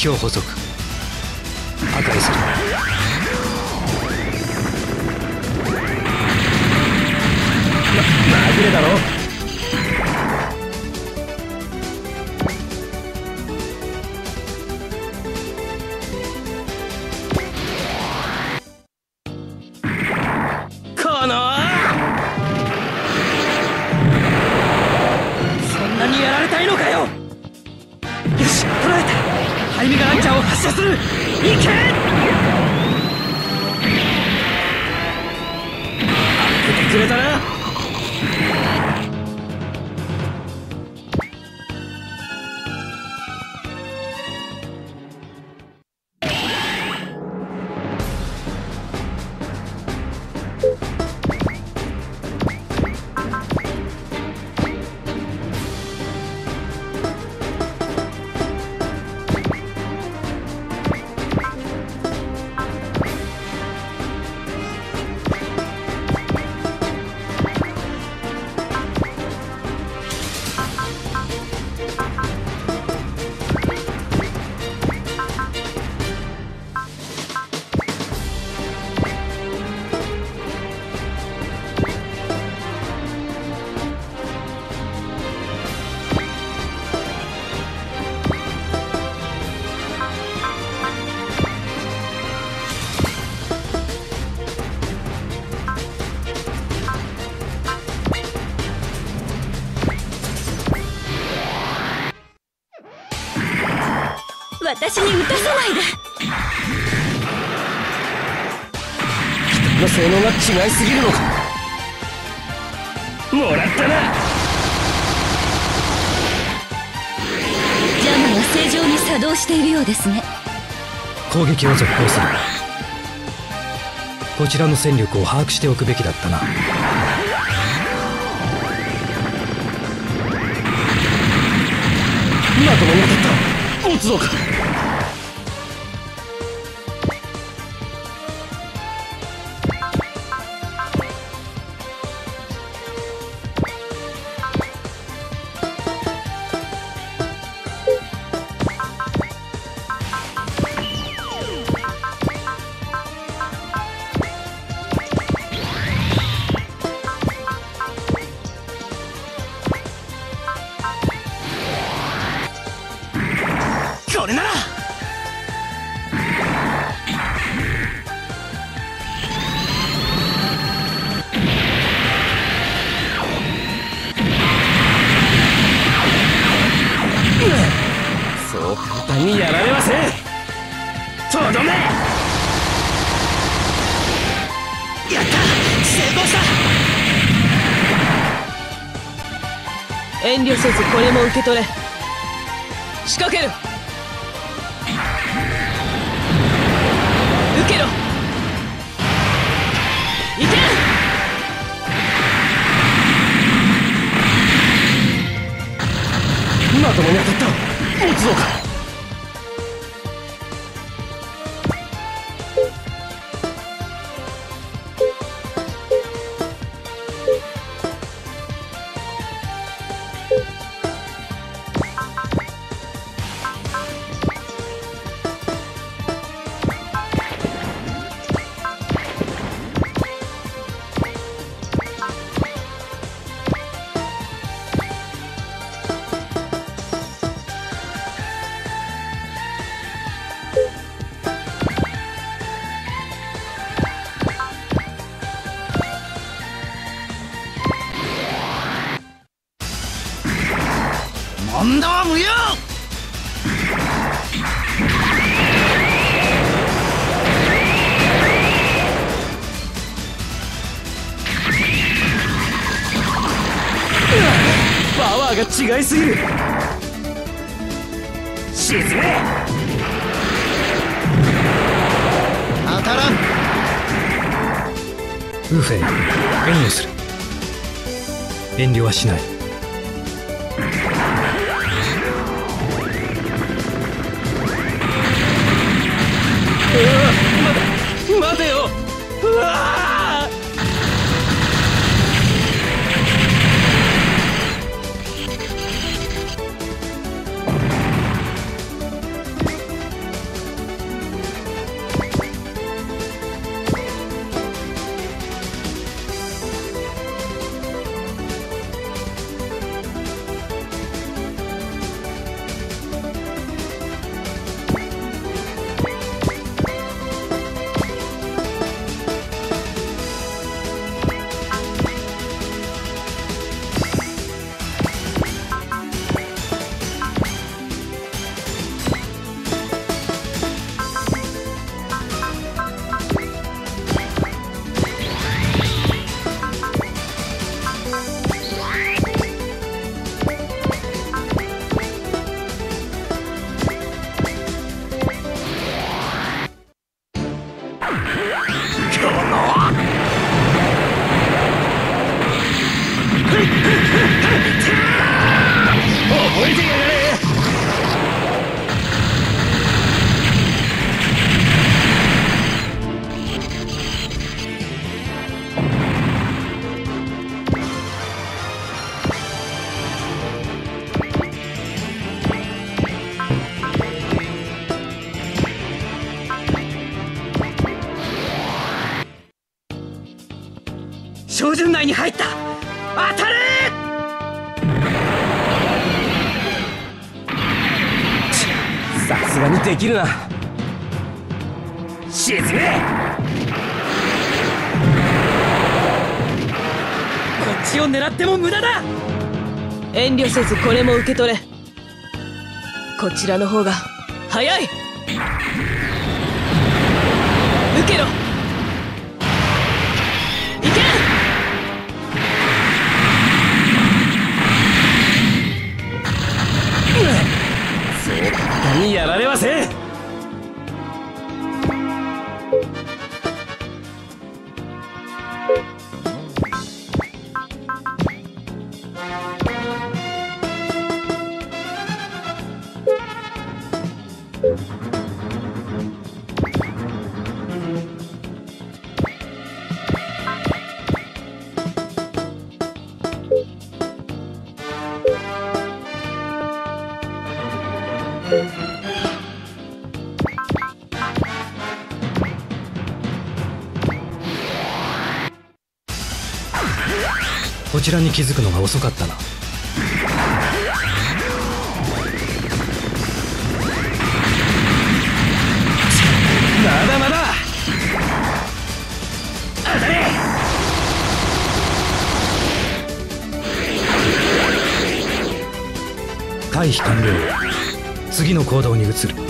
標補足。私に打たせないで。の性能が違いすぎるのか。もらったな。ジャムが正常に作動しているようですね。攻撃を続行するこちらの戦力を把握しておくべきだったな。まともに当たった。持つのかせずこれも受け取れ。仕掛ける。きるな。沈めこっちを狙っても無駄だ。遠慮せずこれも受け取れ。こちらの方が。早い。受けろ。やられませんこちらに気づくのが遅かったな。まだまだ。当たれ回避完了。次の行動に移る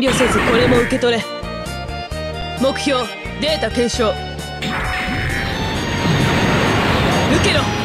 慮せずこれも受け取れ。目標データ検証。受けろ。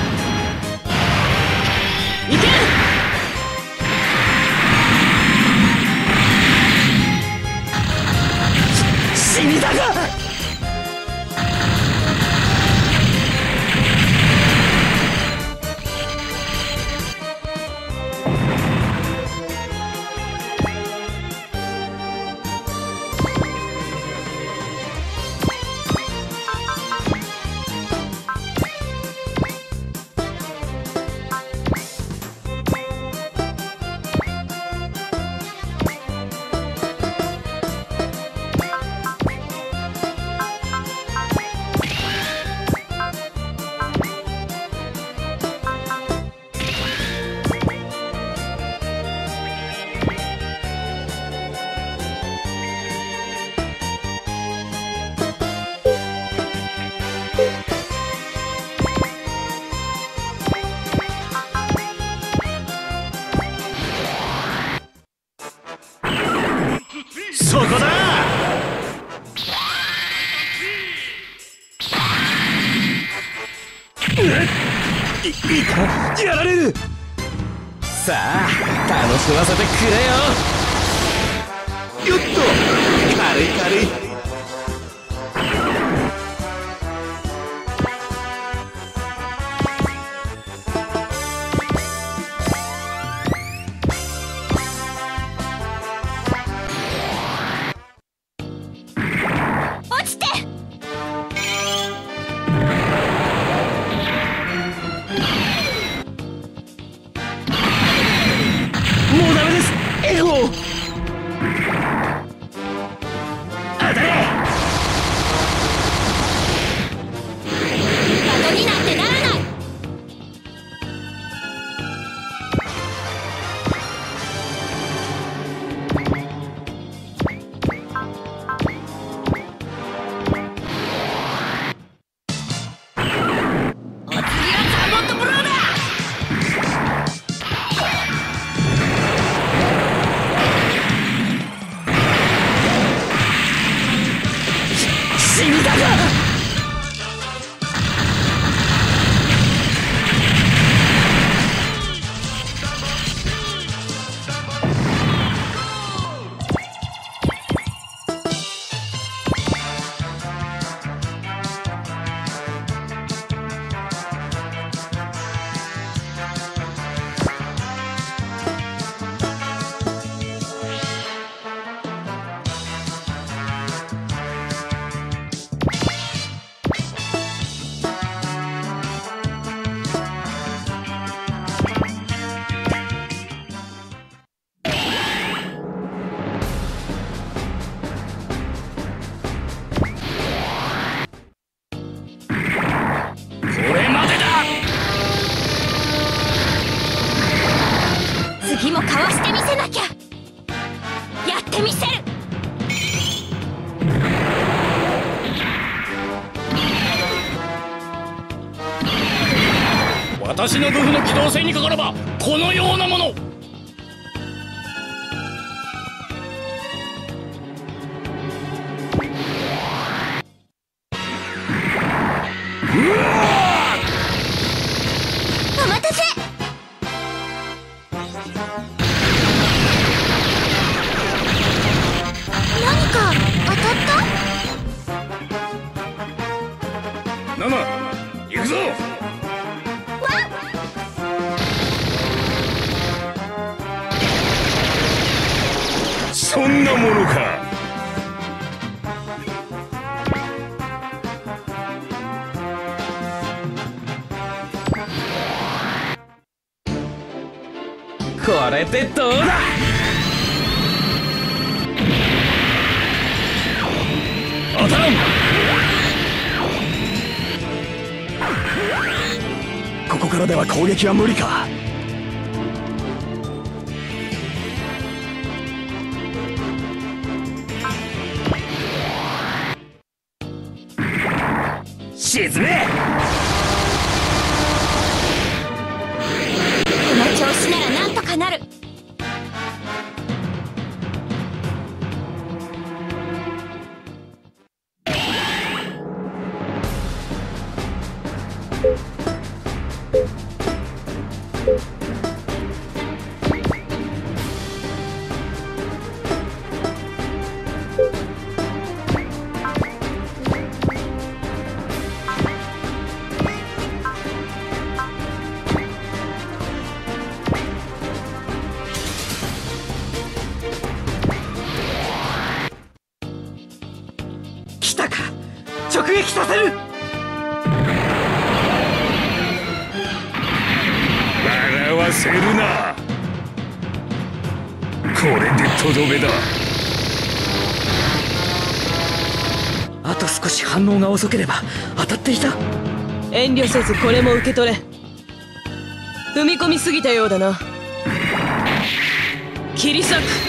さあ楽しませてくれよ。足の部分。撃は無理か？遅ければ当たっていた。遠慮せずこれも受け取れ。踏み込みすぎたようだな。切り裂く。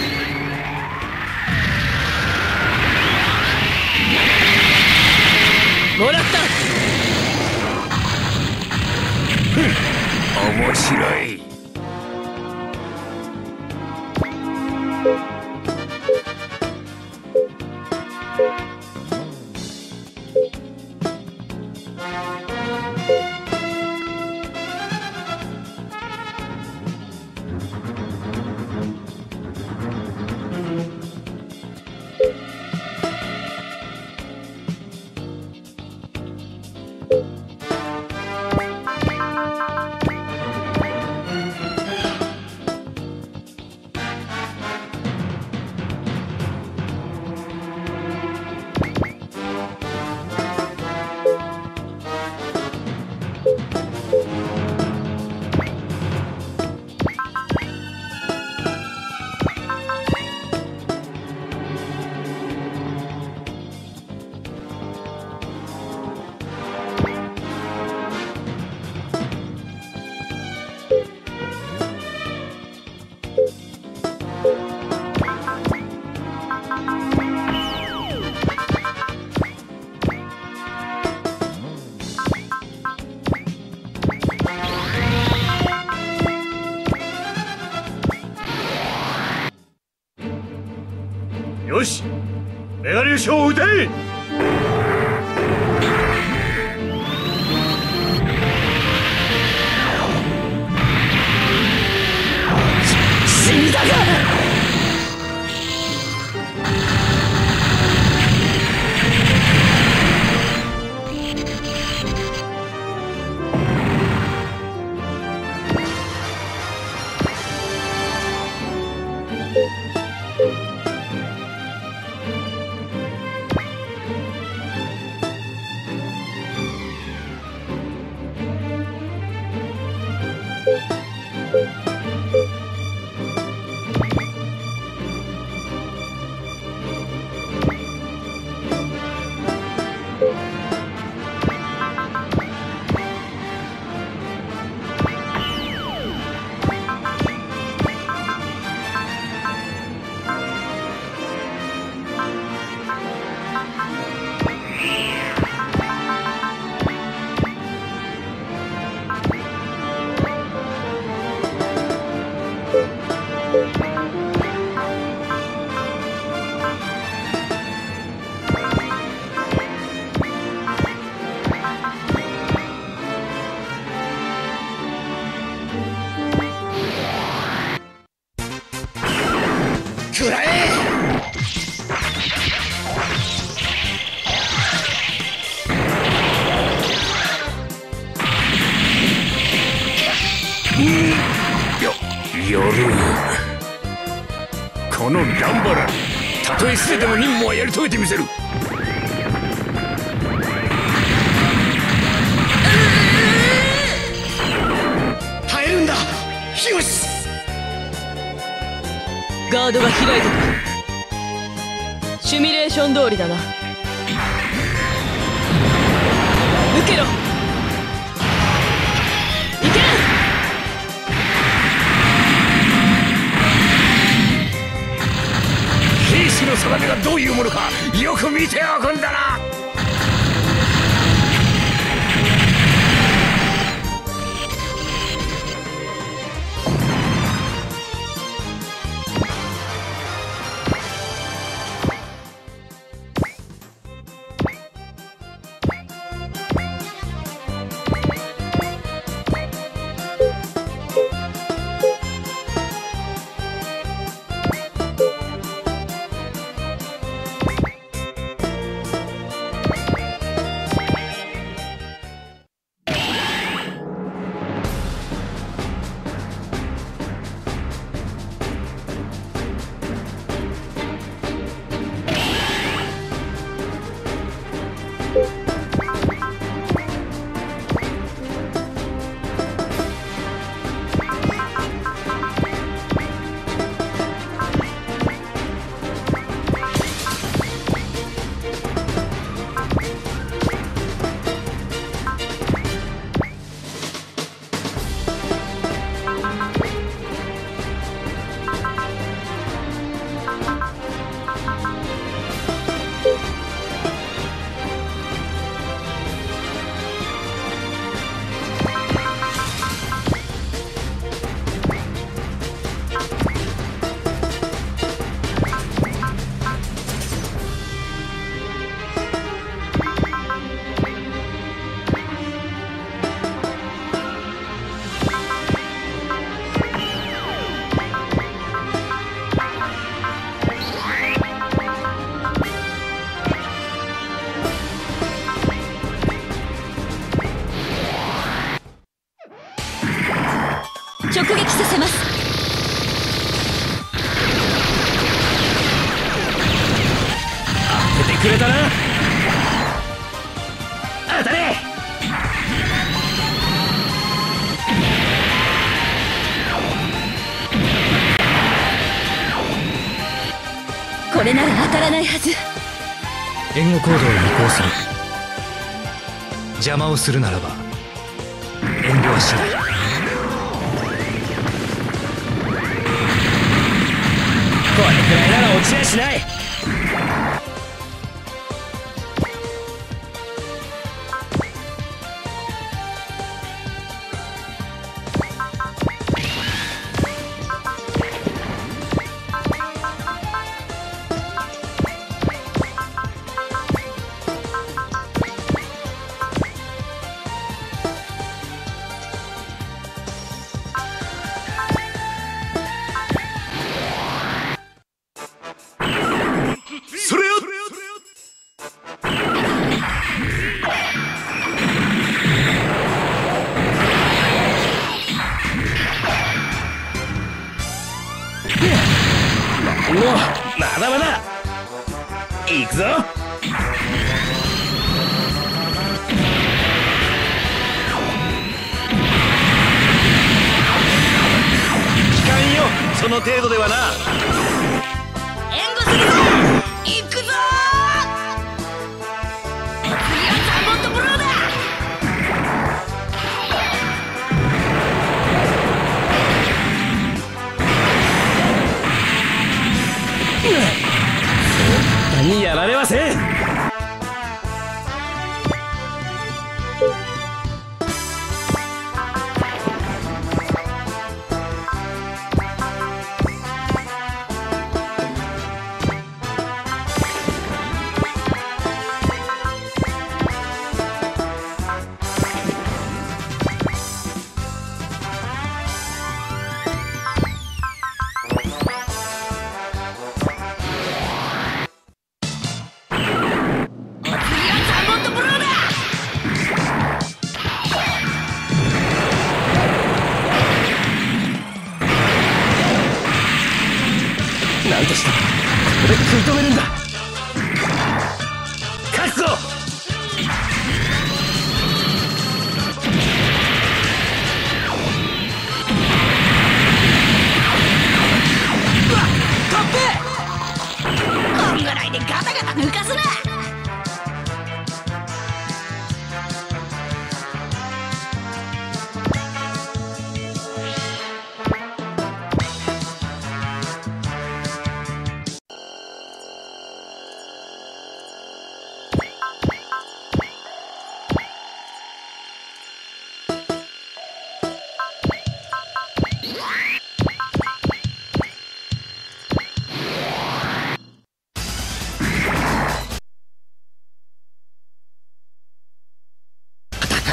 ないはず。援護行動を移行する。邪魔をするならばせ。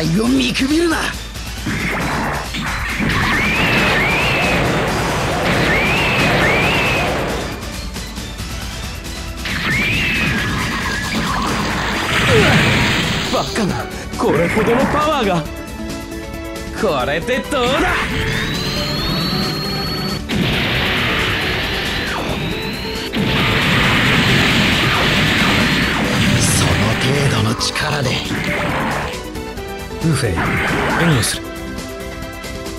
隊を見くびるなバカなこれほどのパワーがこれでどうだウフェイ援護する。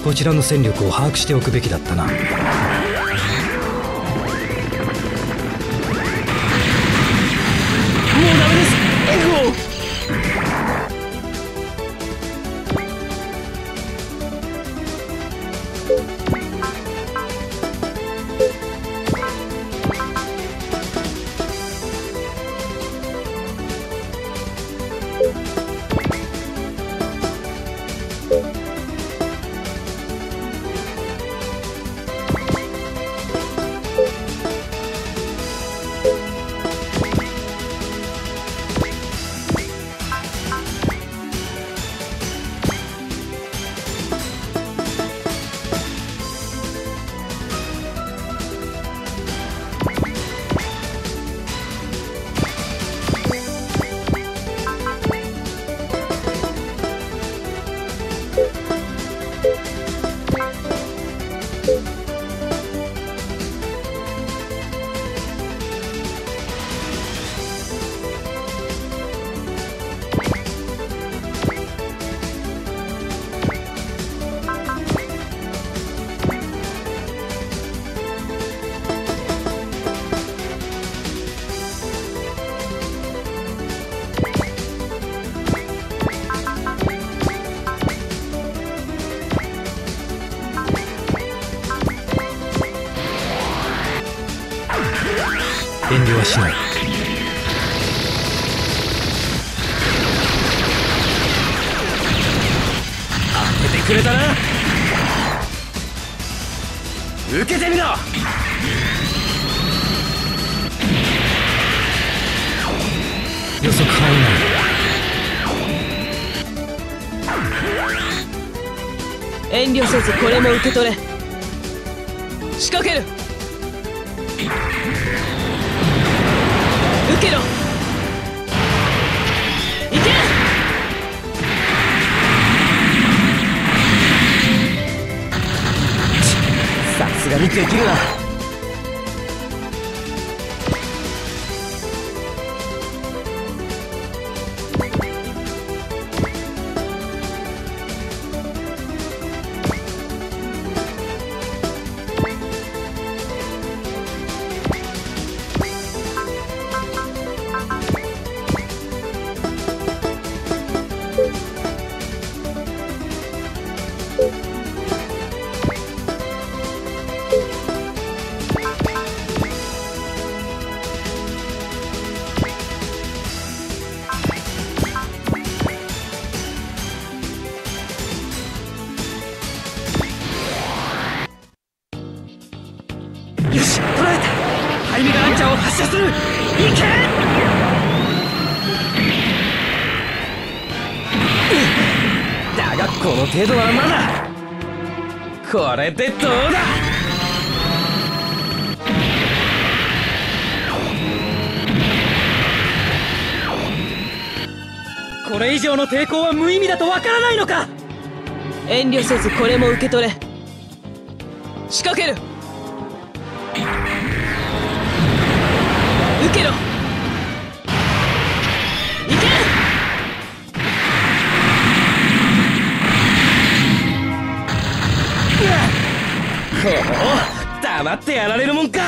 こちらの戦力を把握しておくべきだったな。せずこれも受け取れ。程度はまだ。これでどうだ？これ以上の抵抗は無意味だとわからないのか？遠慮せずこれも受け取れ。仕掛ける。ってやられるもんか。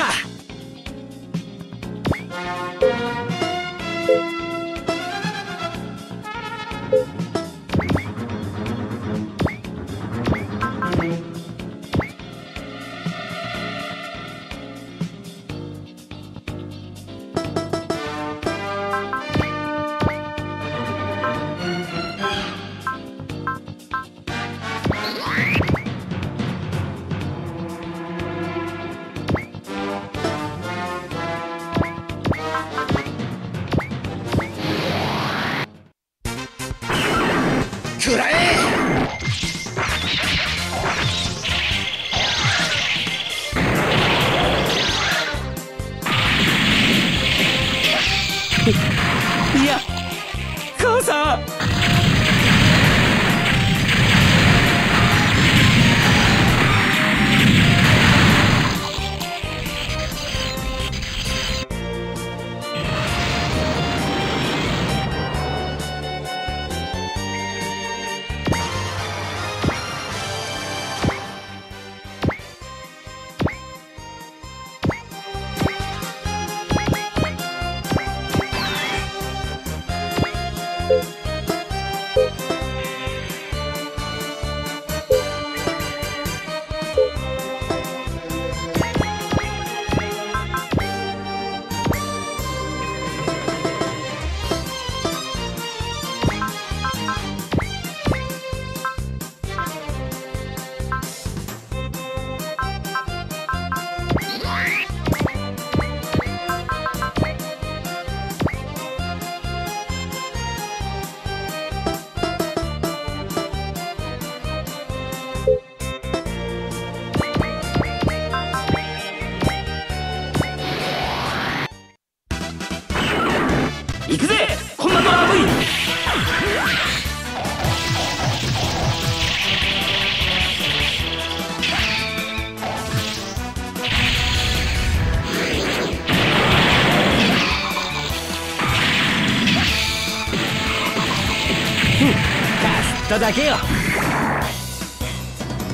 だけよ。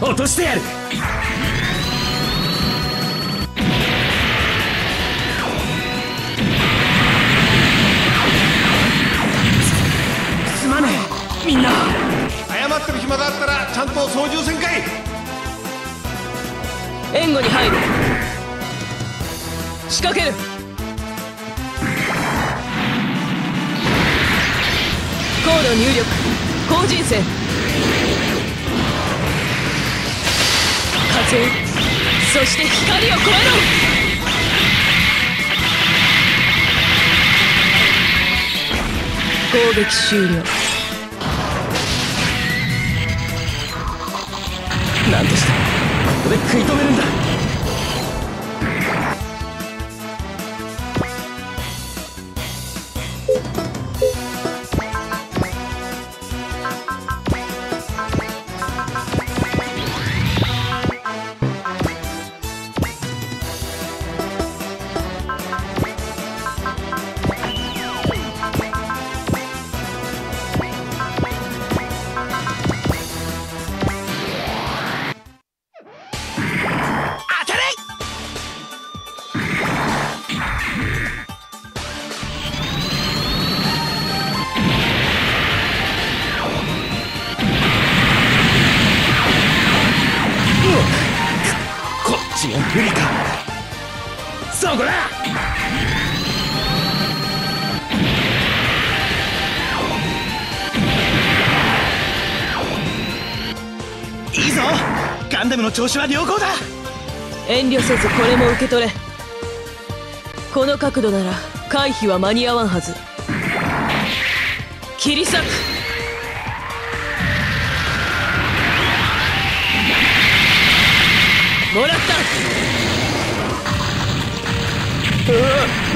落としてやる。調子は良好だ。遠慮せずこれも受け取れ。この角度なら回避は間に合わんはず。切り裂く。もらった。うわ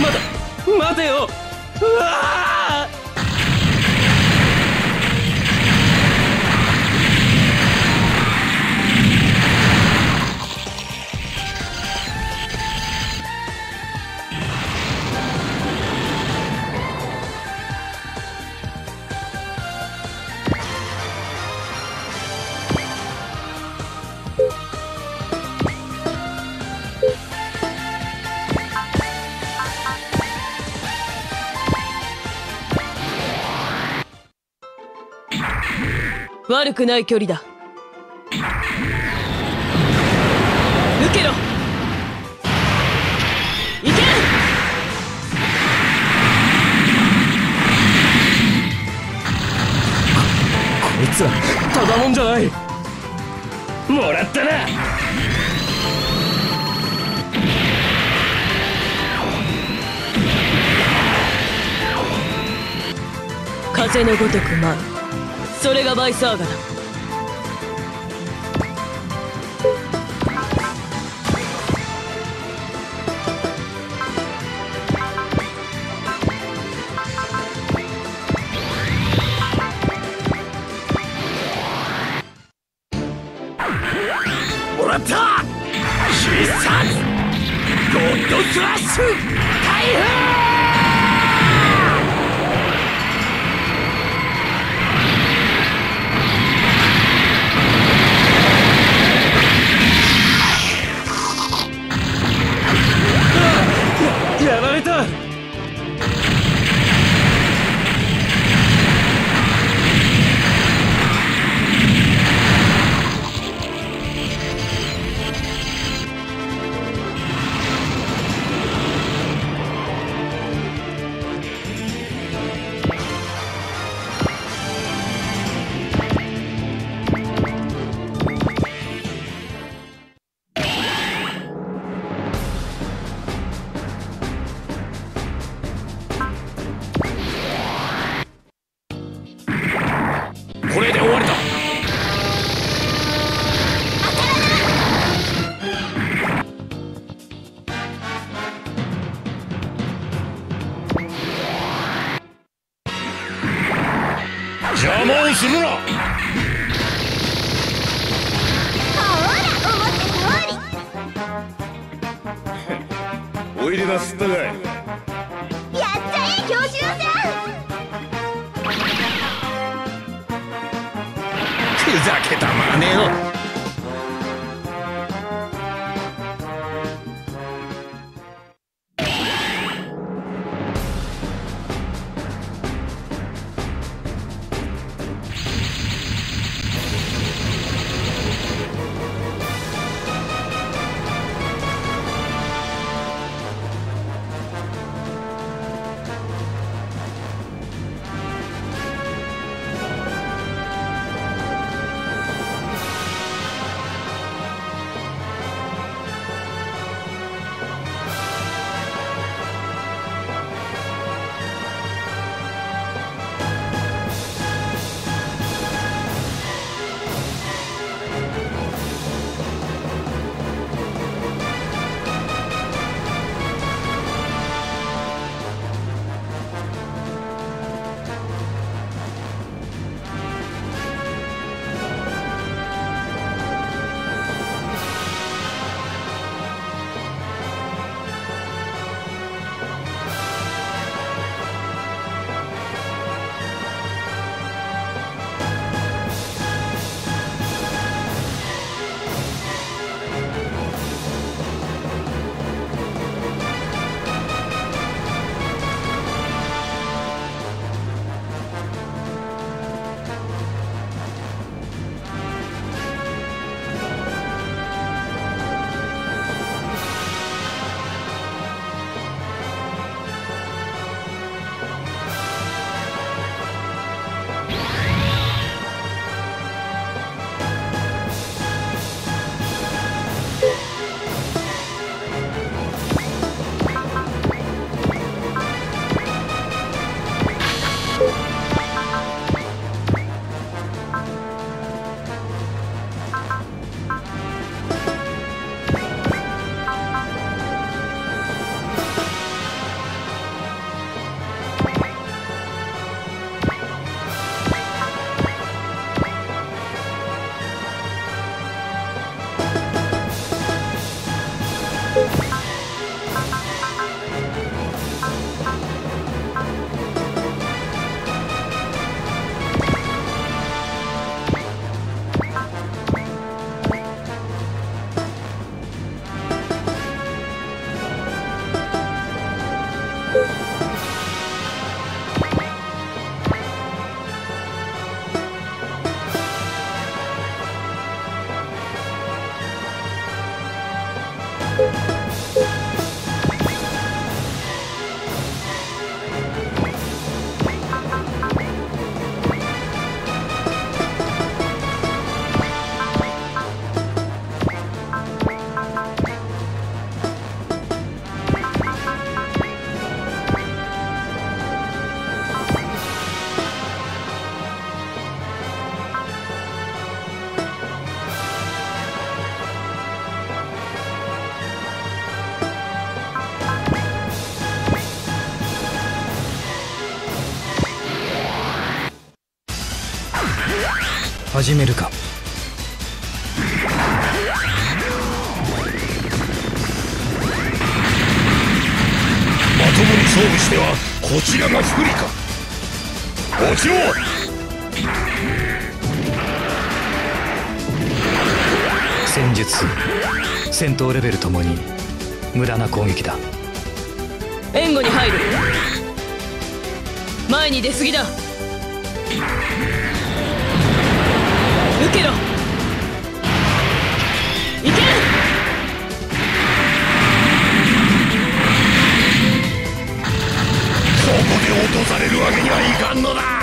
まだ待てよ。うわくない距離だ。受け。ろいけこいつはただもんじゃない。もらったな。風のごとく舞う。それがバイサーガだった。必殺。ゴッドスラッシュ。開封始めるか。まともに勝負してはこちらが不利か。落ちろ戦術戦闘レベルともに無駄な攻撃だ。援護に入る。前に出過ぎだとされるわけにはいかんのだ。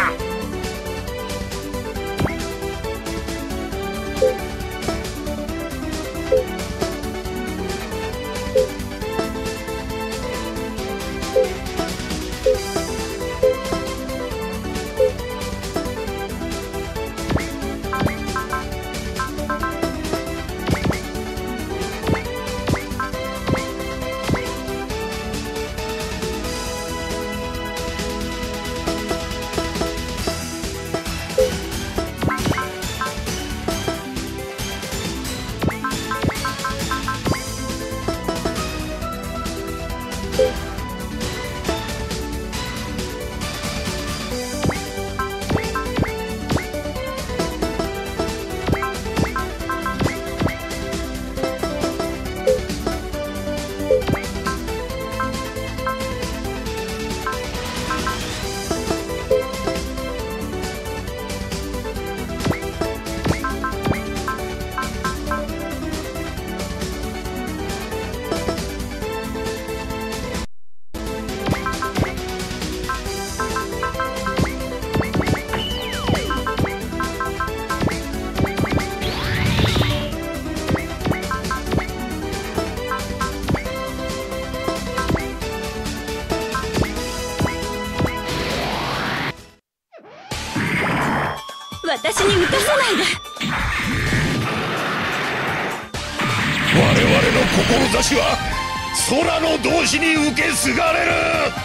ないで我々の志は空の同志に受け継がれる。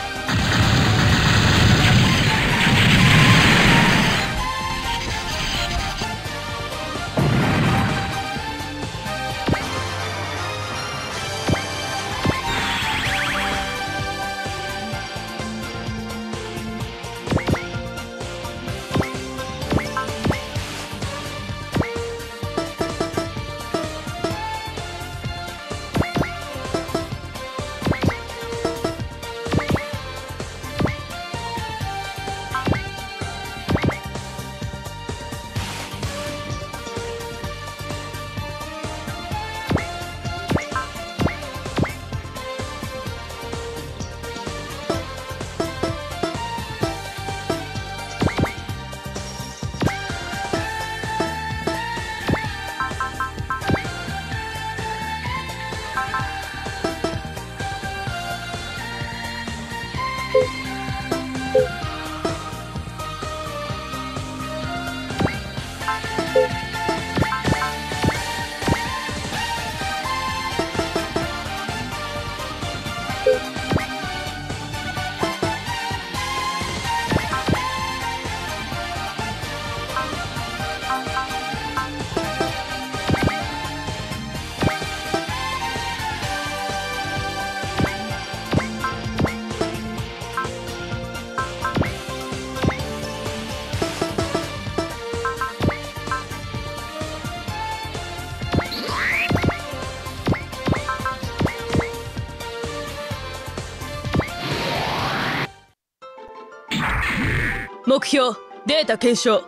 データ検証。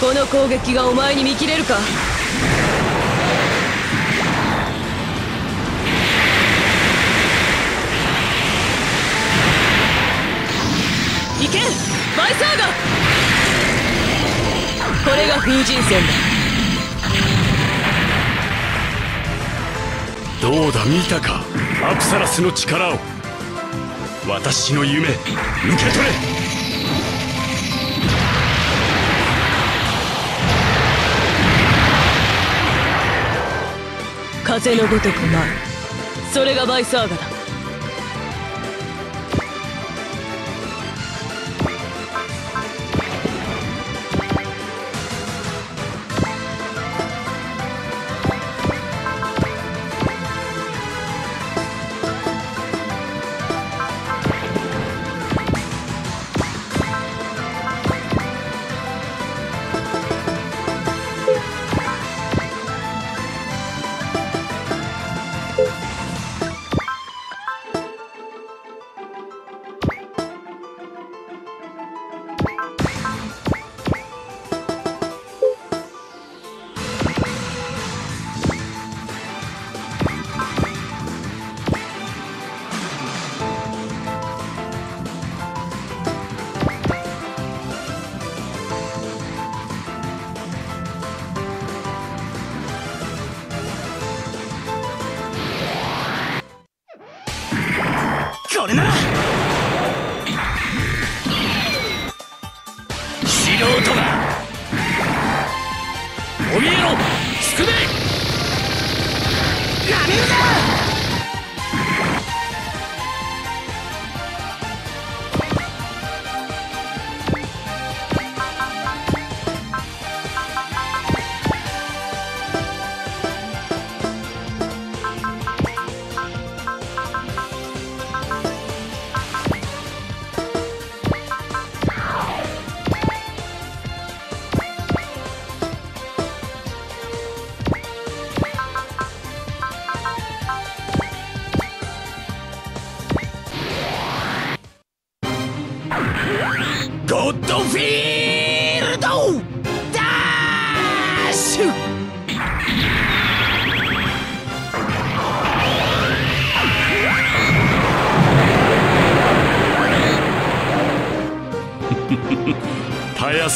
この攻撃がお前に見切れるか？行け！バイサーガ！これが風神戦だ。どうだ見たか？アプサラスの力を。私の夢受け取れ。風のごとく舞う。それがバイサーガだ。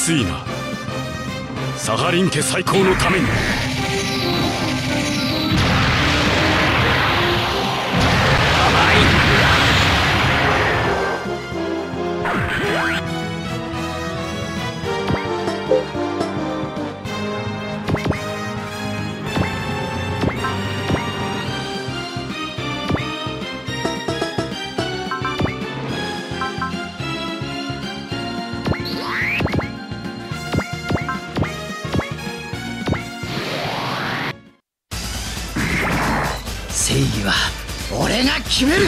たやすいな。サハリン家最高のために。決める。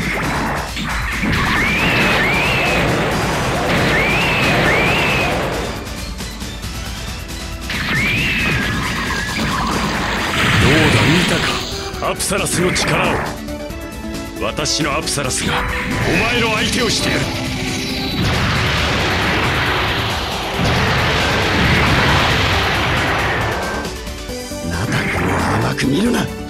アプサラスの力を。私のアプサラスがお前の相手をしてやる。ナタ君を甘く見るな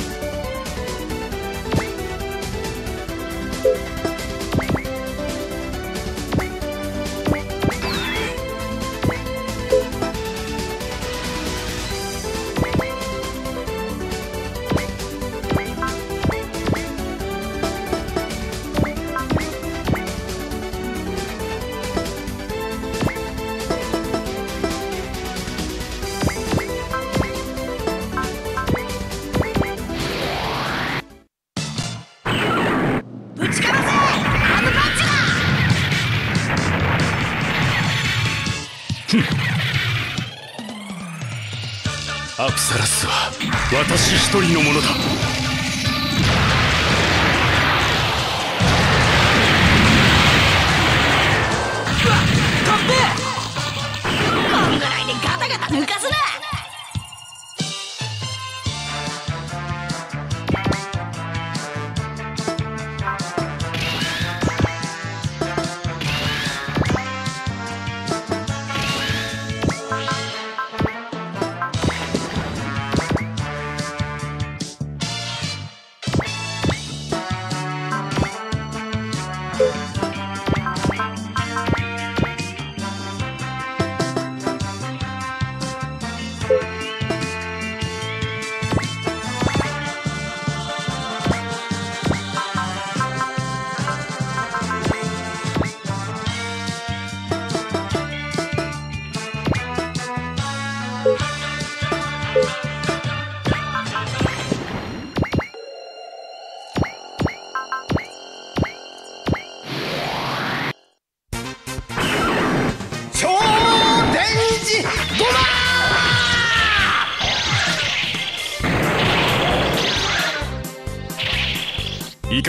人のものだ。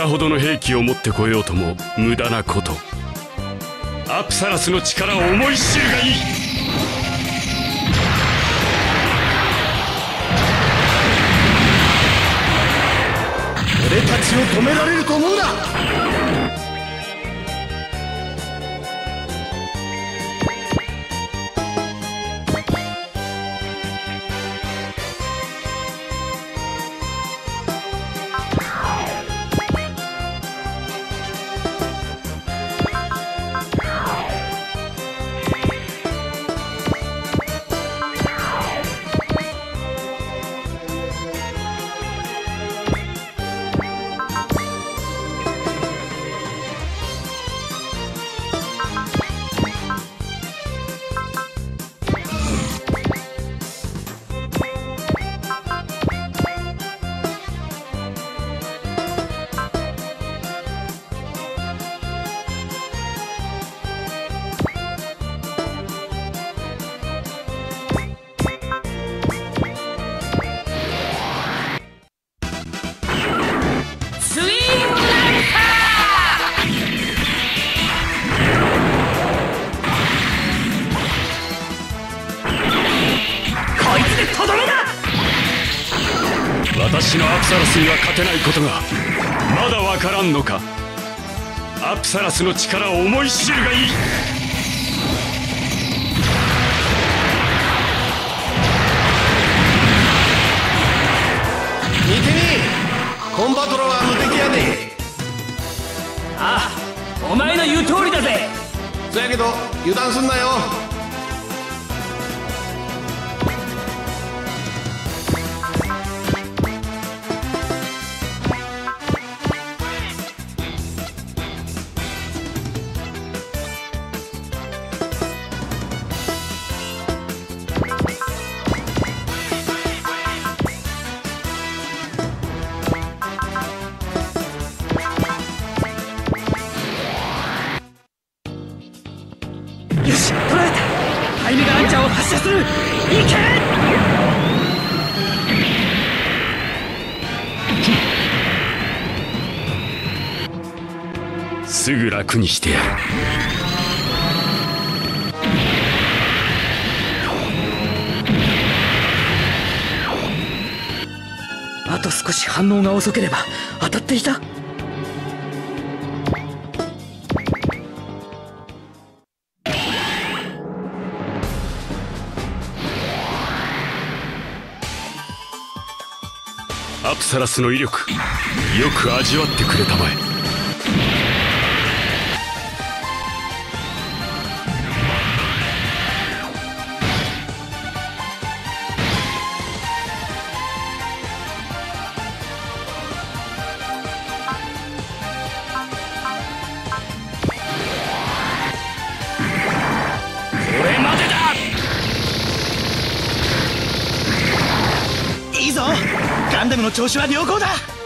いかほどの兵器を持ってこようとも無駄なこと。アプサラスの力を思い知るがいい。俺たちを止められると思うな。スの力を思い知るがいい。ラスの威力よく味わってくれたまえ。調子は良好だ。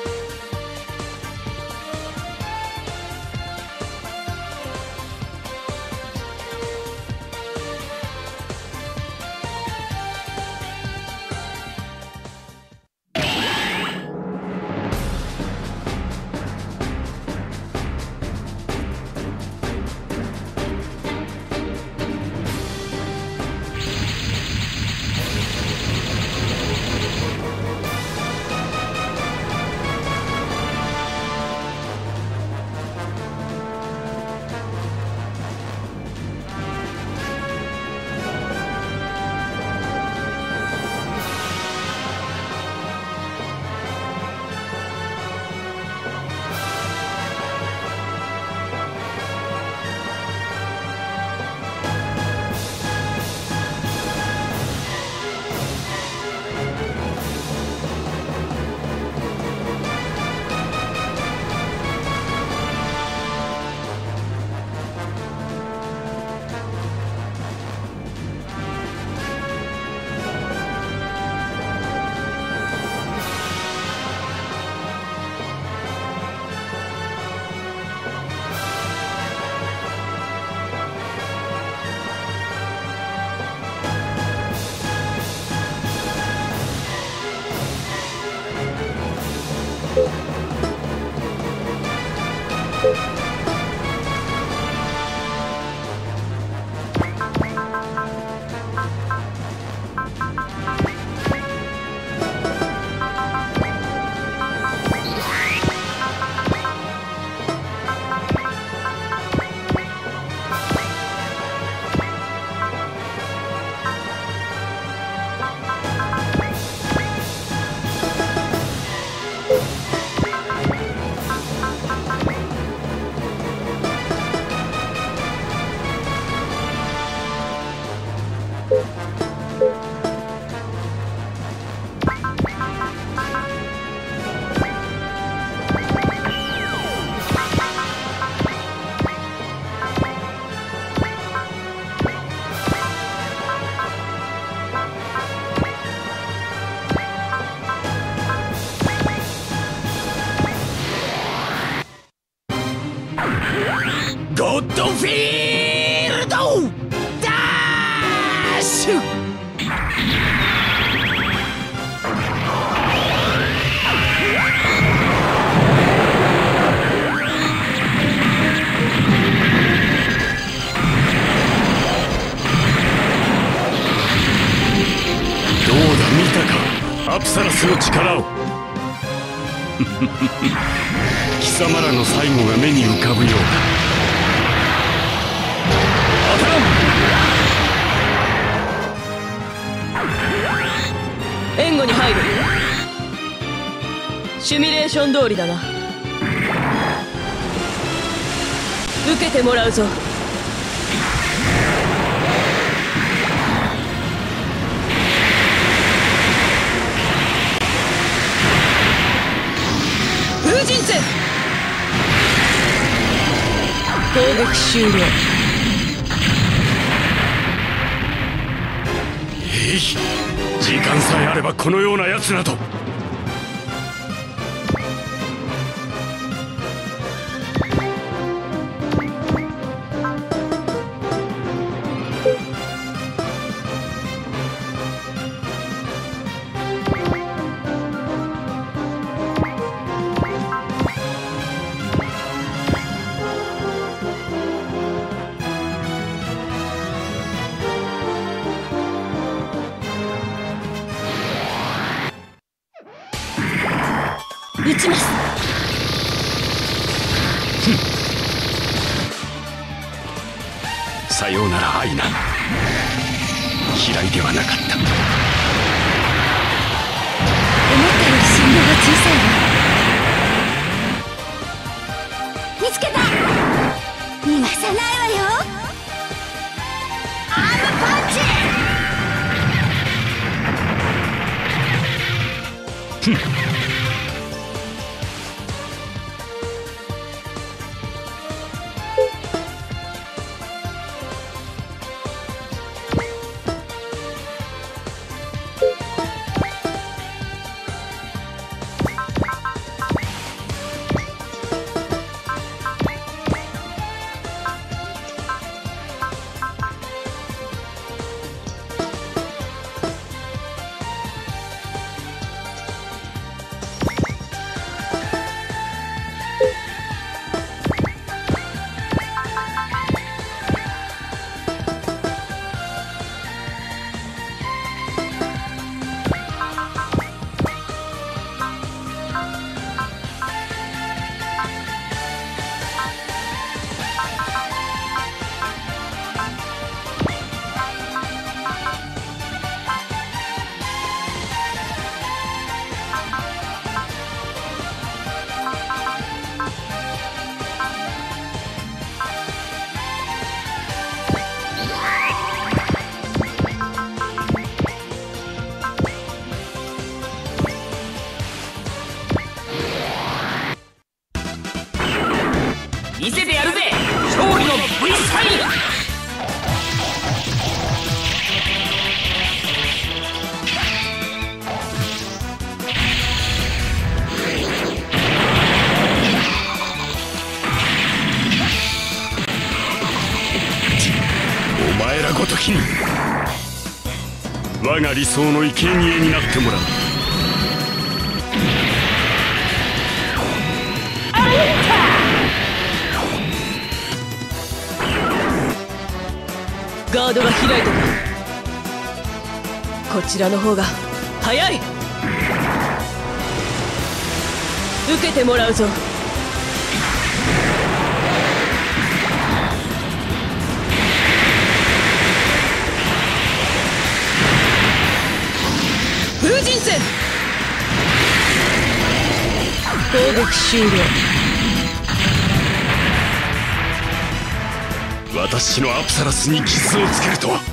様らの最後が目に浮かぶようだ。当たらん援護に入る。シミュレーション通りだな。受けてもらうぞ。撃終了えい時間さえあればこのような奴など生贄になってもらう。ガードが開いたかこちらの方が早い。受けてもらうぞ。撃終了。私のアプサラスに傷をつけるとは。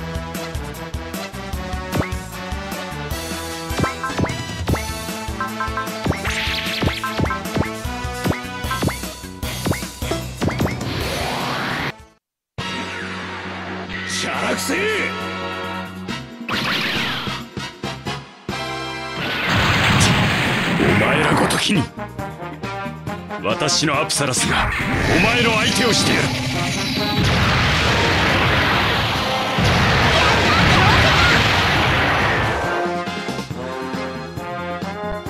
私のアプサラスがお前の相手をしてやる。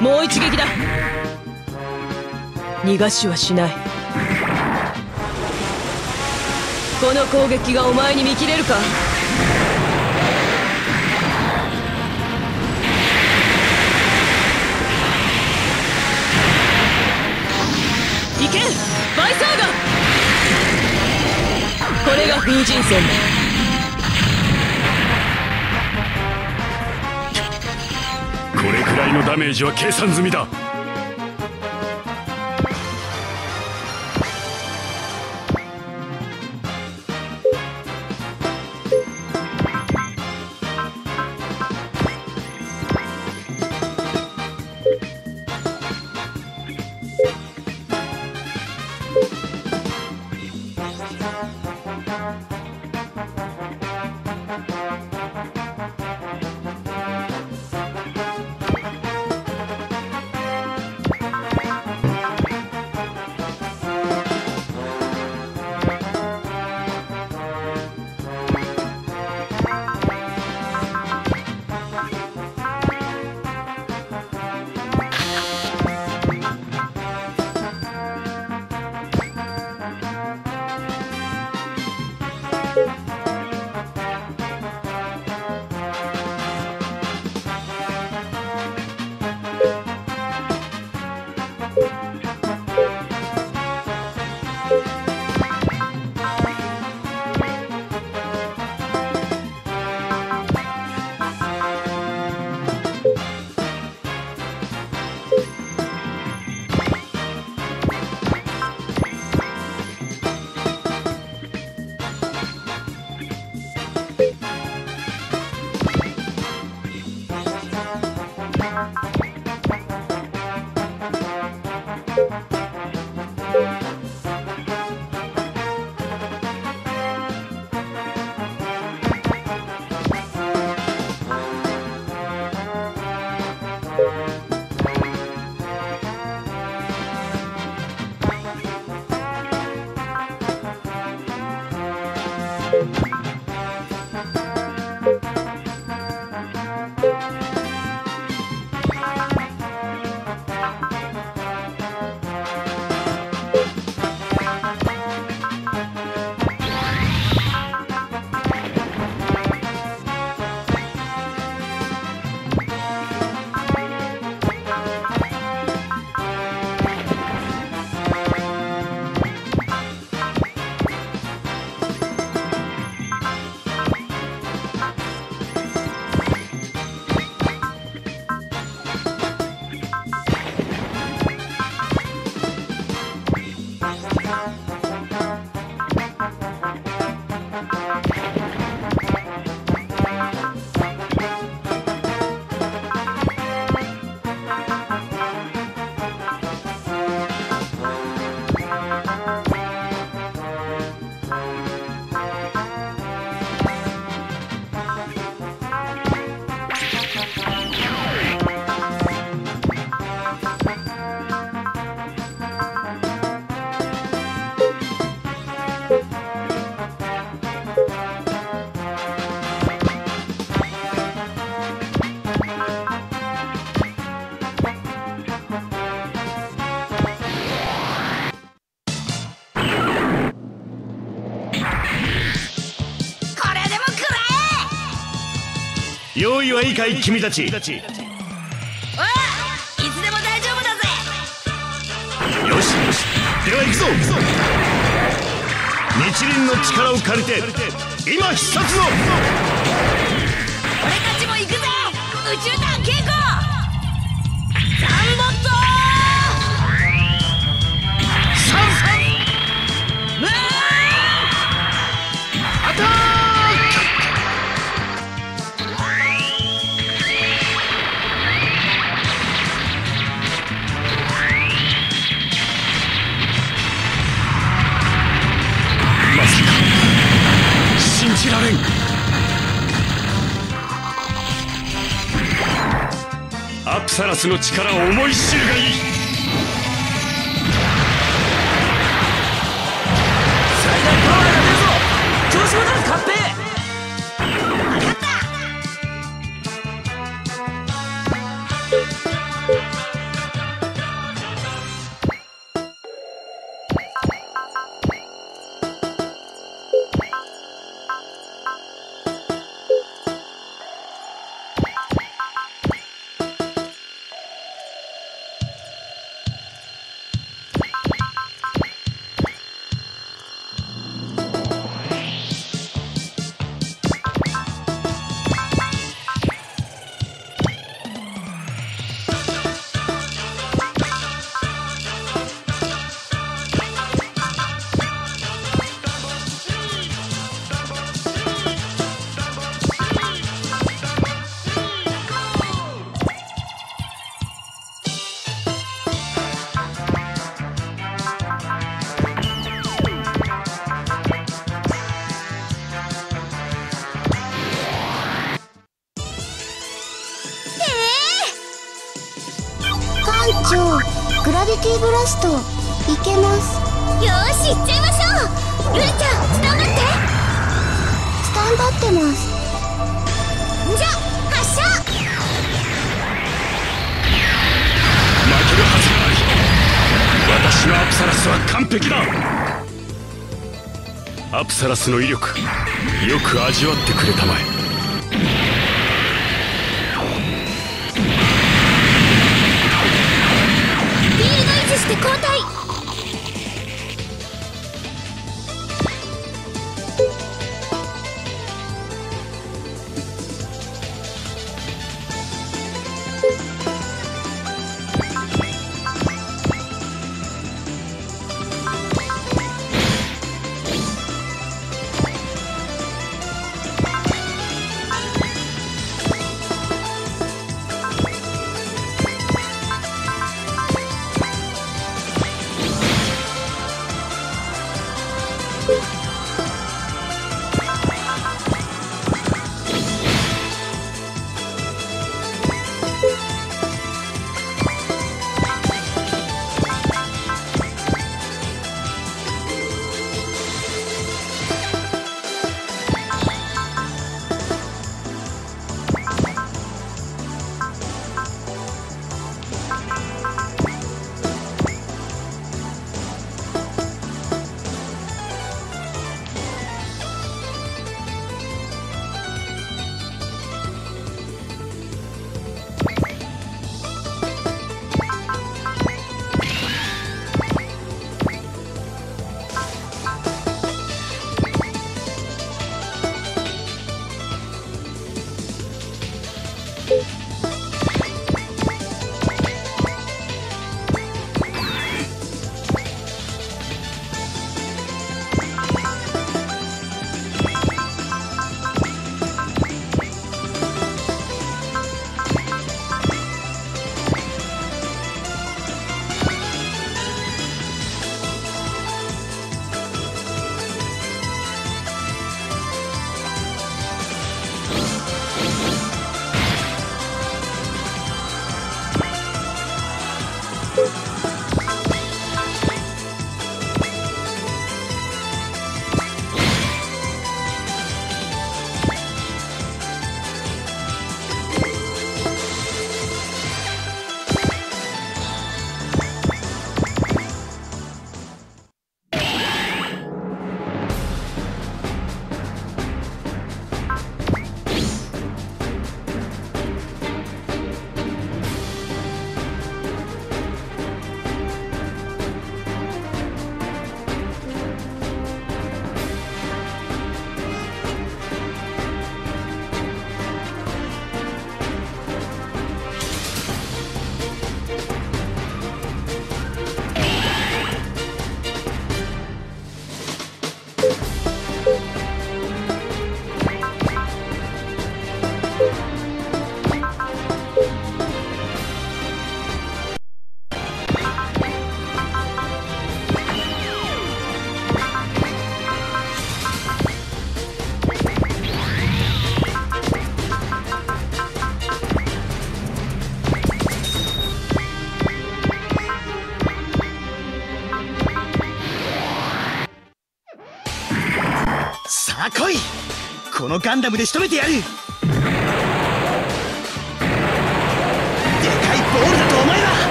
もう一撃だ。逃がしはしない。この攻撃がお前に見切れるか？風神戦だこれくらいのダメージは計算済みだ用意はいいかい君たち。おいいつでも大丈夫だぜ。よしでは行くぞ。日輪の力を借りて今必殺のサラスの力を思い知るがいい。ティブラストいけます。よーし行っちゃいましょう。ちゃんスタンバって。スタンバってます。じゃ発射。負けるはずがない。私のアプサラスは完璧だ。アプサラスの威力よく味わってくれたまえ来いこのガンダムで仕留めてやる。でかいボールだと思えば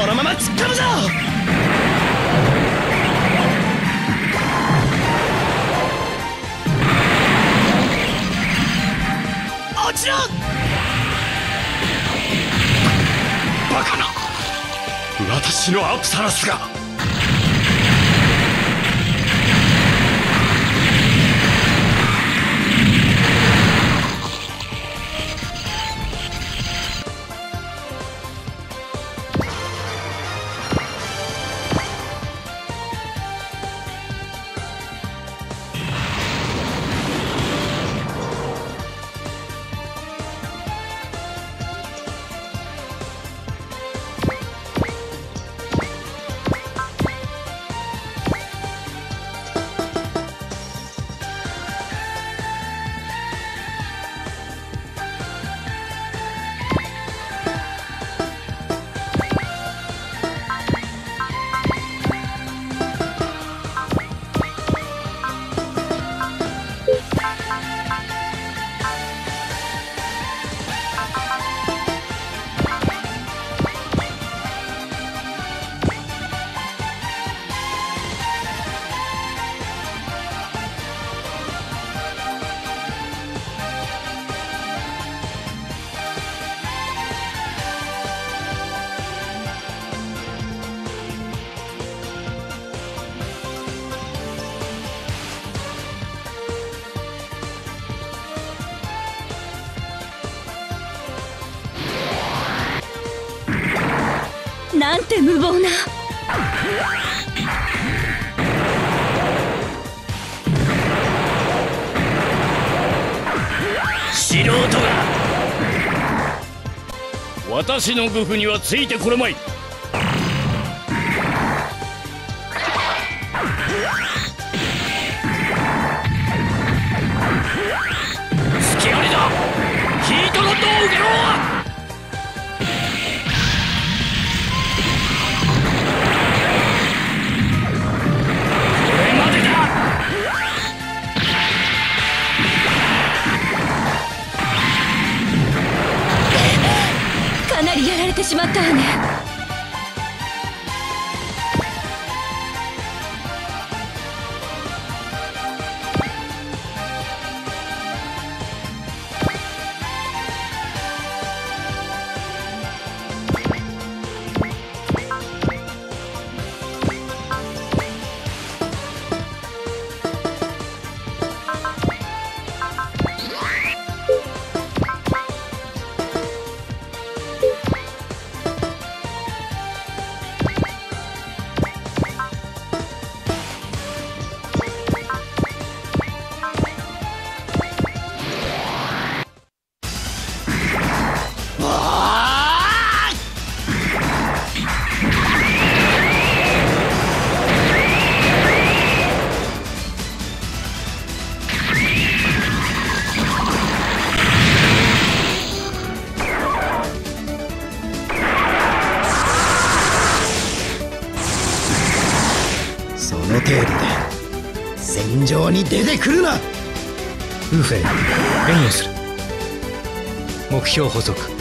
このまま突っ込むぞ。落ちろ。バカな。私のアプサラスが。無謀な。素人が。私の愚夫にはついてこれまい。てくるな。ウーフェイ援護する。目標補足。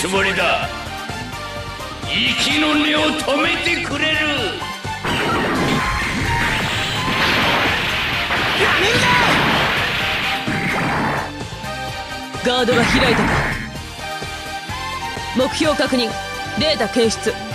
つもりだ。息の根を止めてくれる。ガードが開いたか。目標確認。データ検出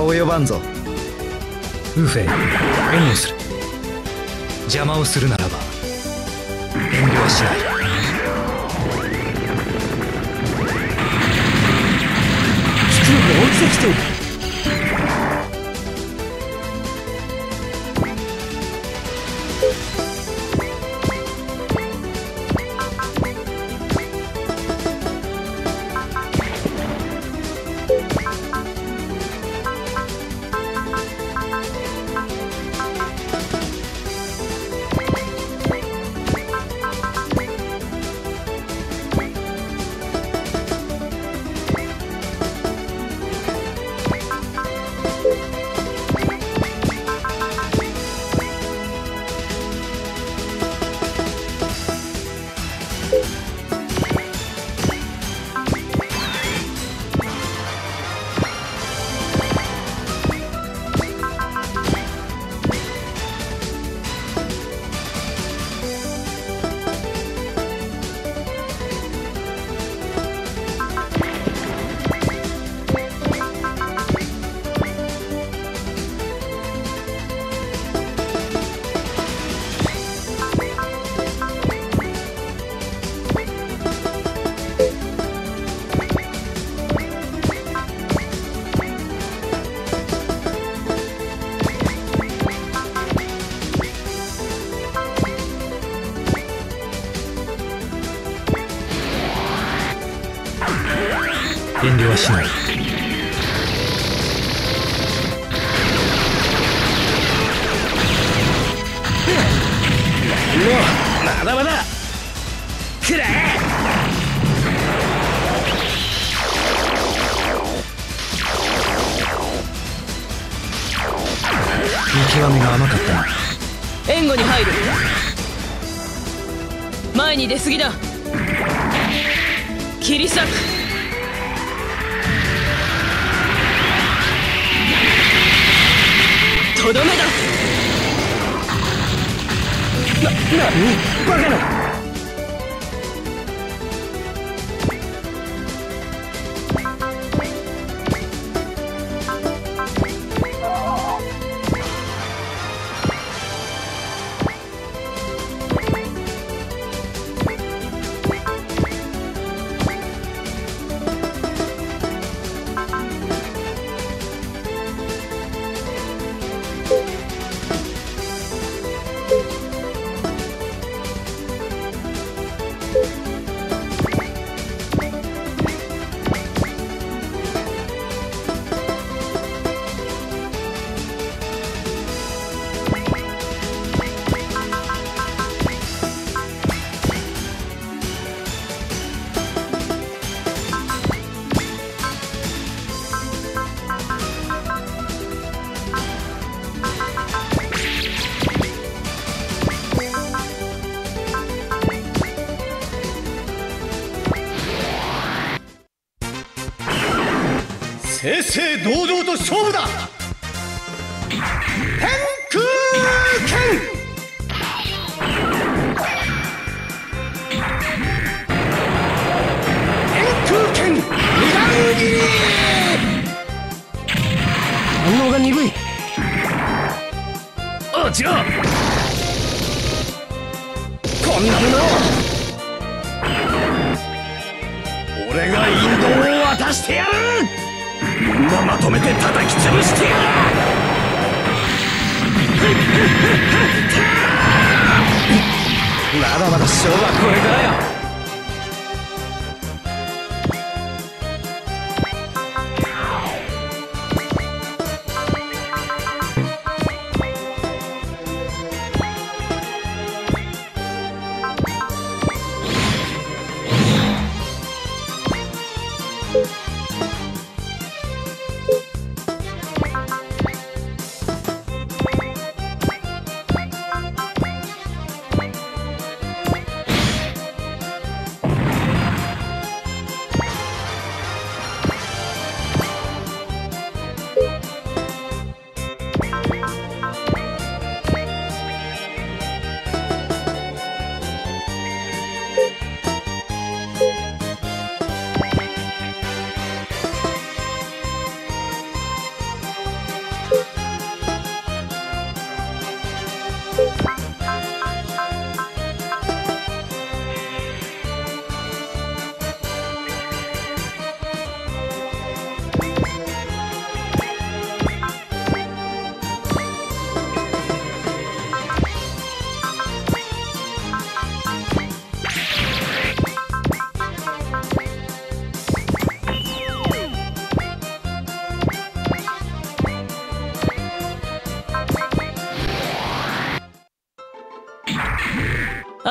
及ばんぞ。ウフェ援護す。る邪魔をするならば遠慮はしない。堂々と勝負だ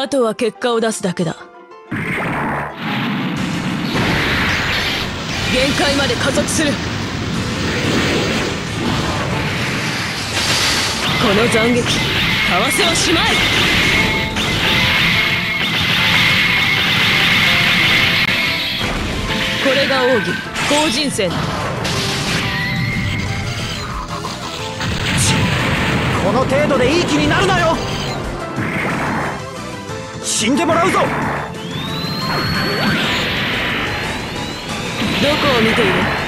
あとは結果を出すだけだ。限界まで加速する。この斬撃かわせはしまいこれが奥義後人戦この程度でいい気になるなよ。死んでもらうぞ。どこを見ている？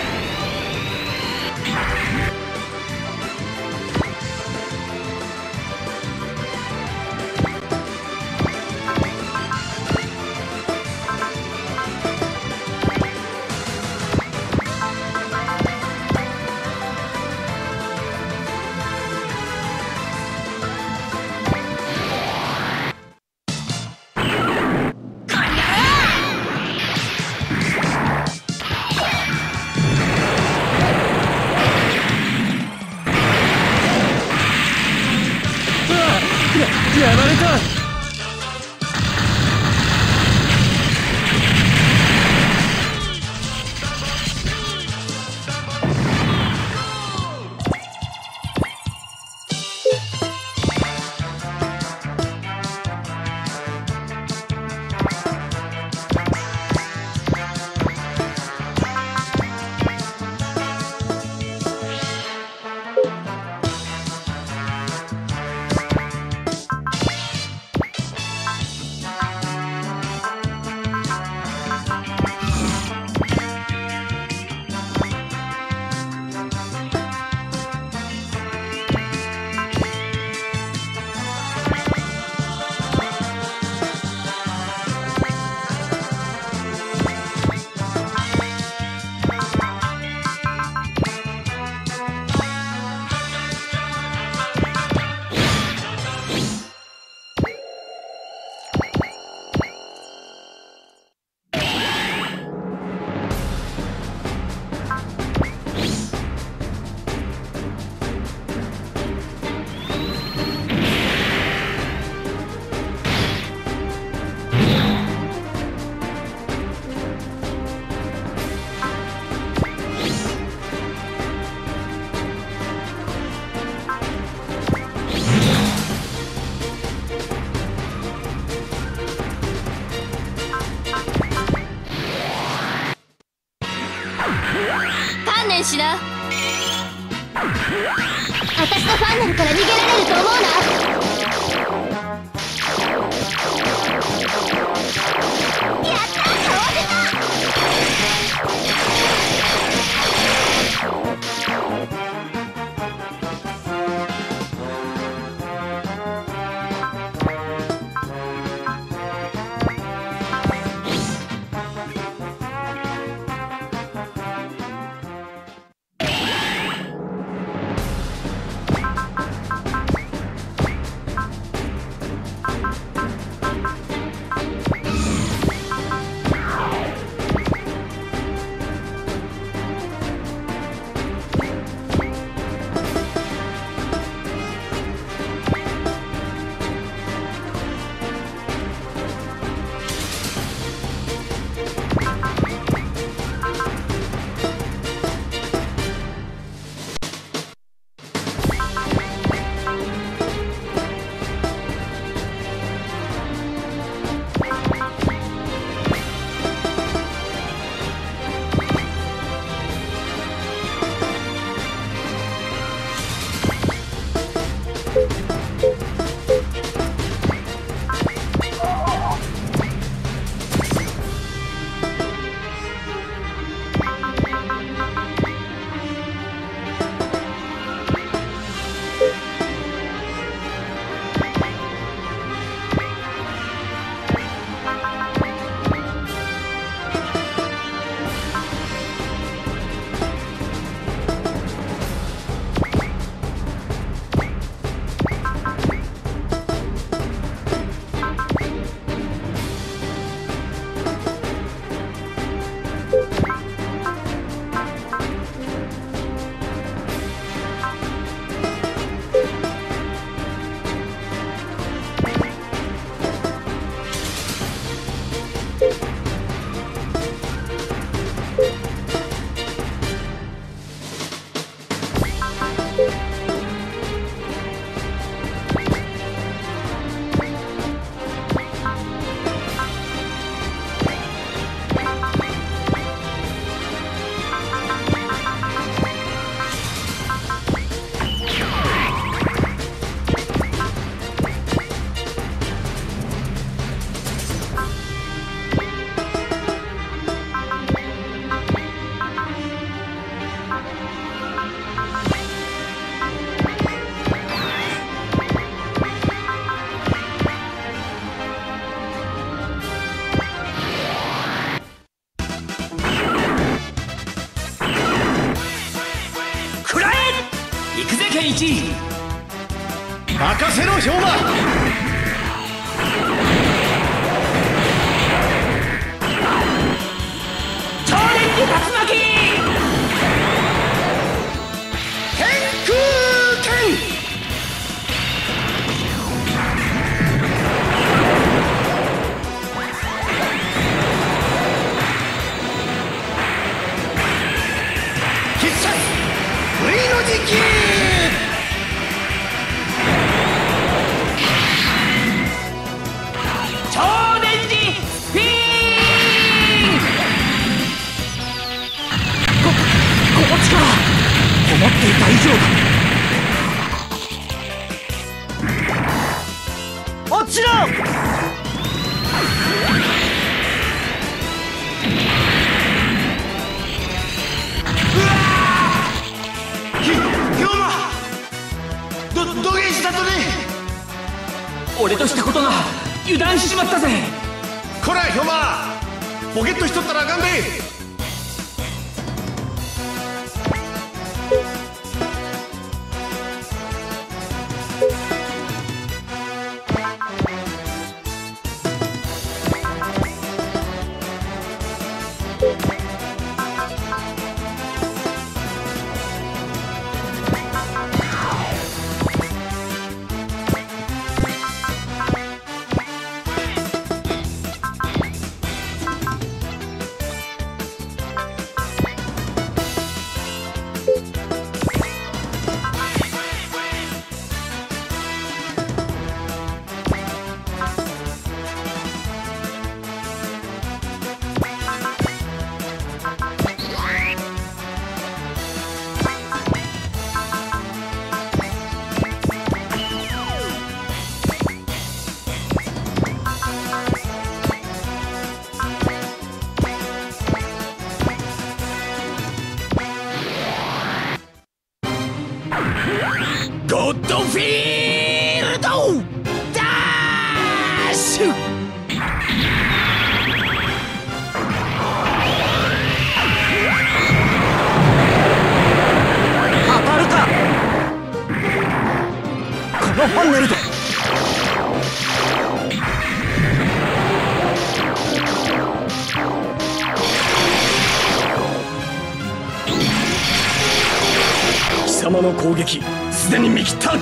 の攻撃すでに見切った。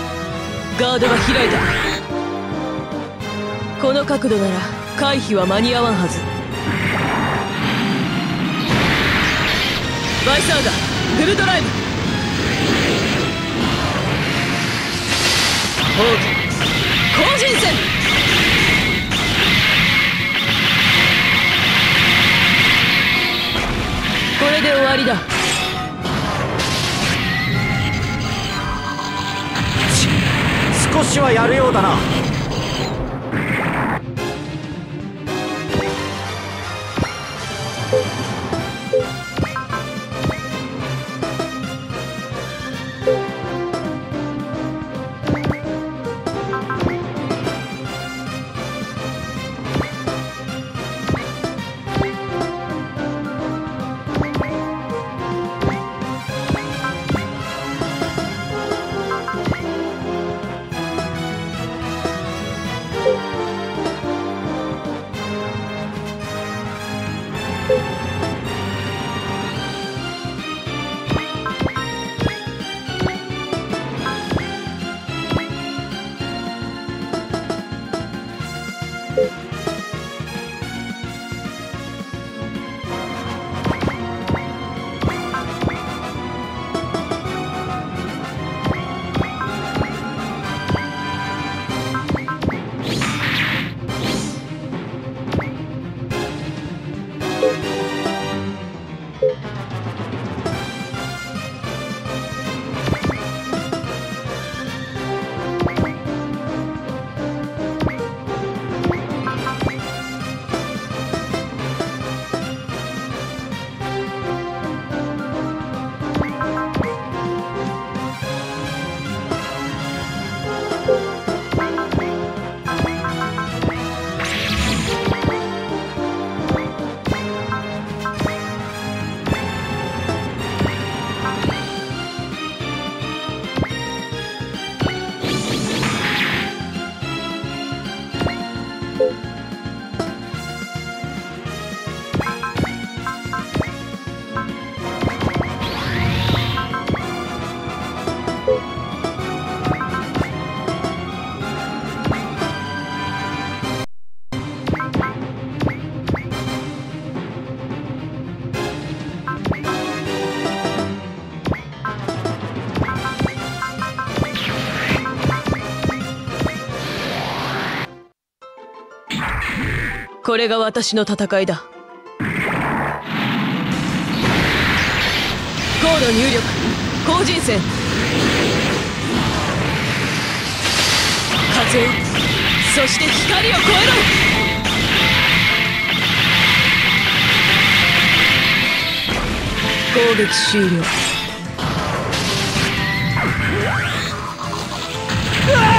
ガードが開いた。この角度なら回避は間に合わんはず。バイサーガフルドライブ。オーク後陣戦。これで終わりだ。少しはやるようだな。これが私の戦いだ。高度入力。後陣戦。風そして光を超えろ。攻撃終了。照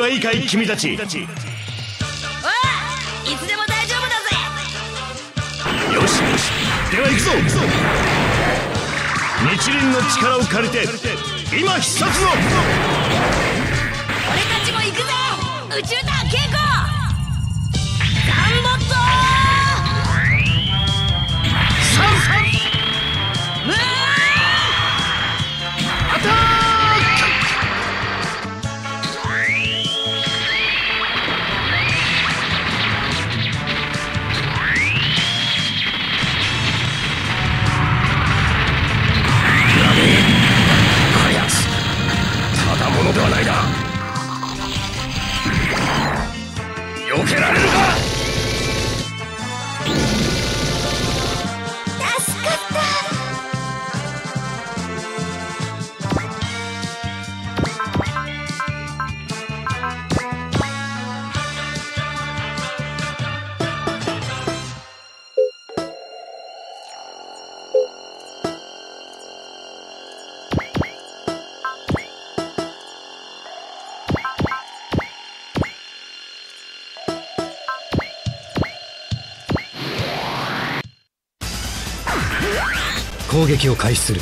はいいかい？君たち。おいいつでも大丈夫だぜ。よしよし。では行くぞ。日輪の力を借りて今必殺の。俺たちも行くぜ宇宙団を開始する。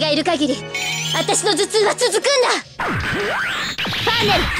がいる限り私の頭痛は続くんだ。パーネル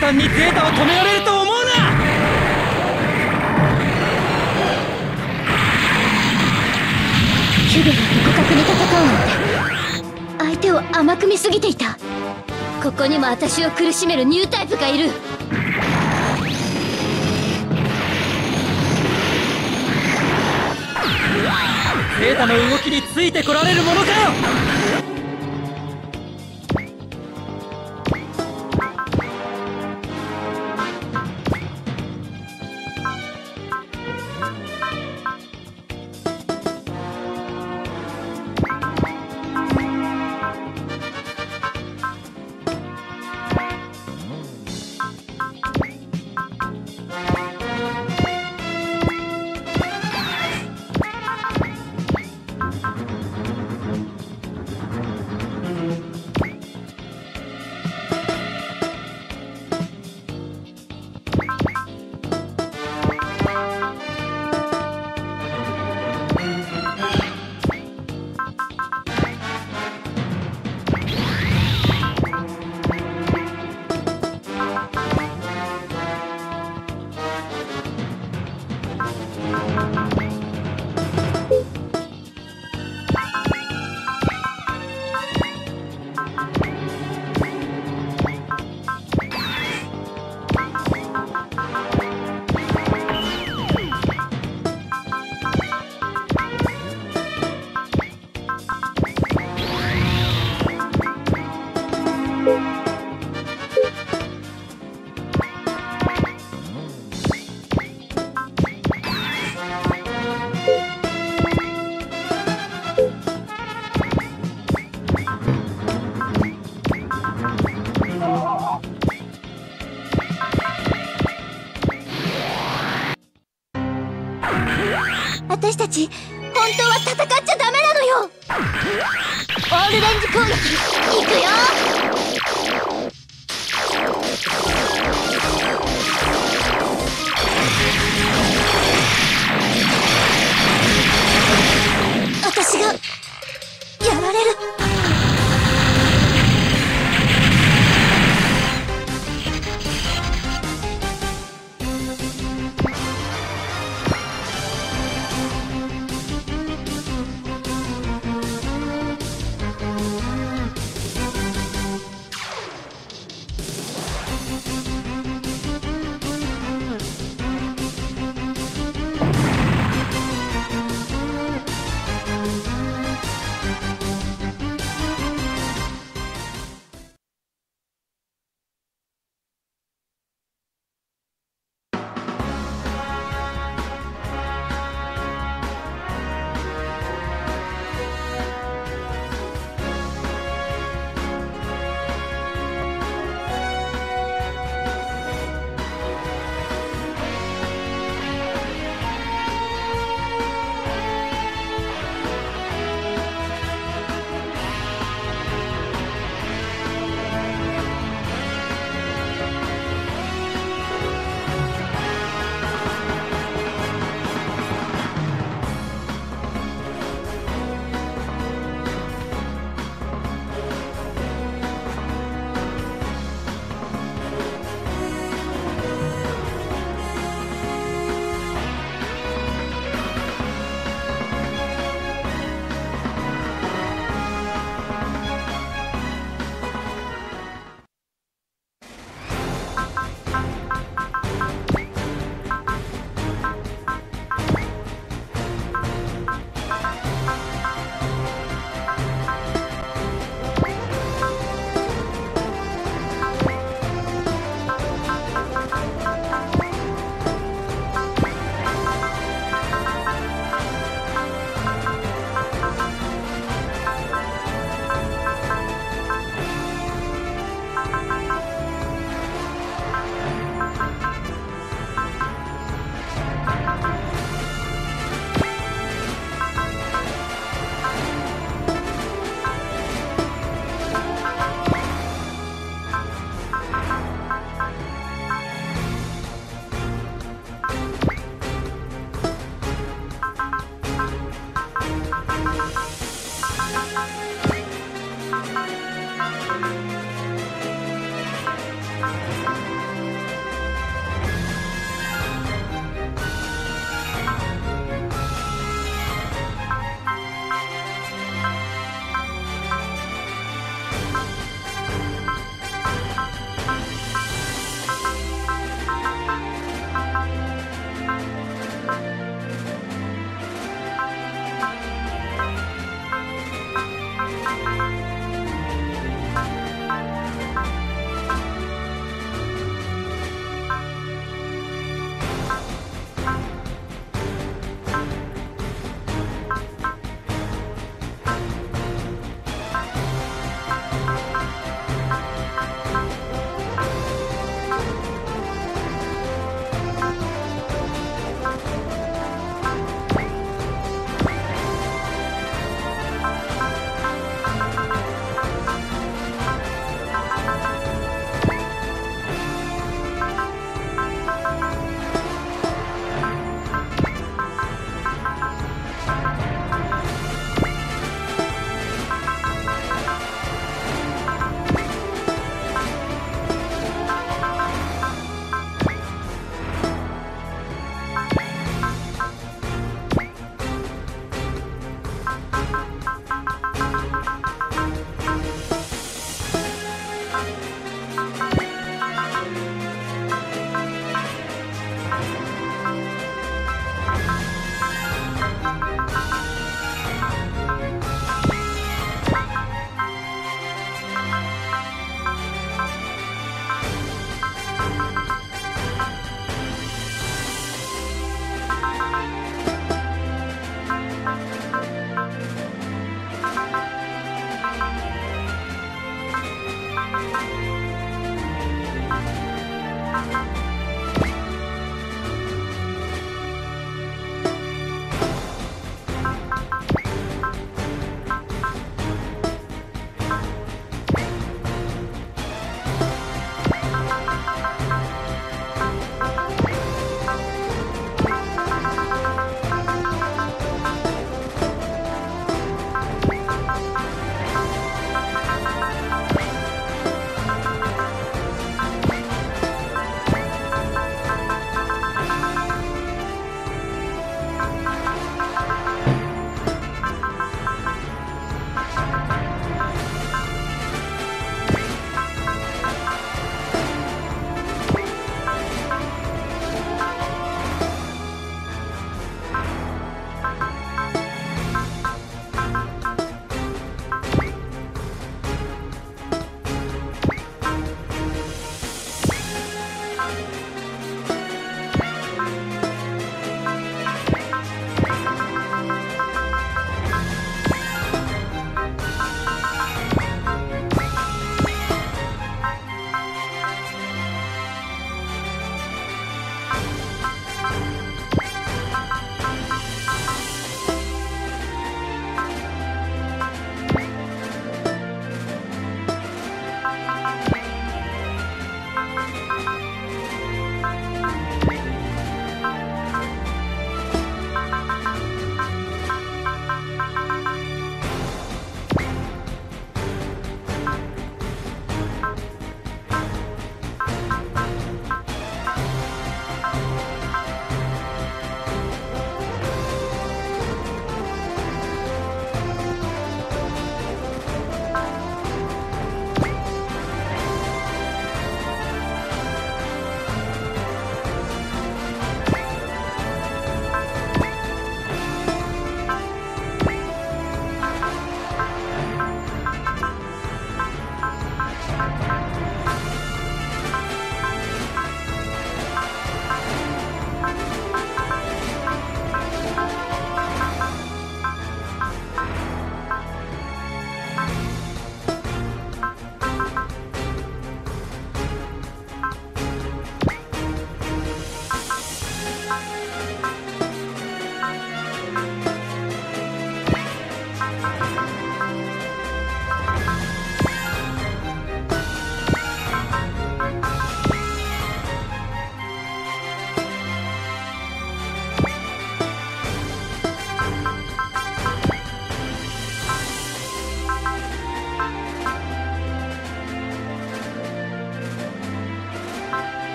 簡単にゼータを止められると思うな。キュベが互角に戦うなんて相手を甘く見すぎていた。ここにも私を苦しめるニュータイプがいる。ゼータの動きについてこられるものか。よ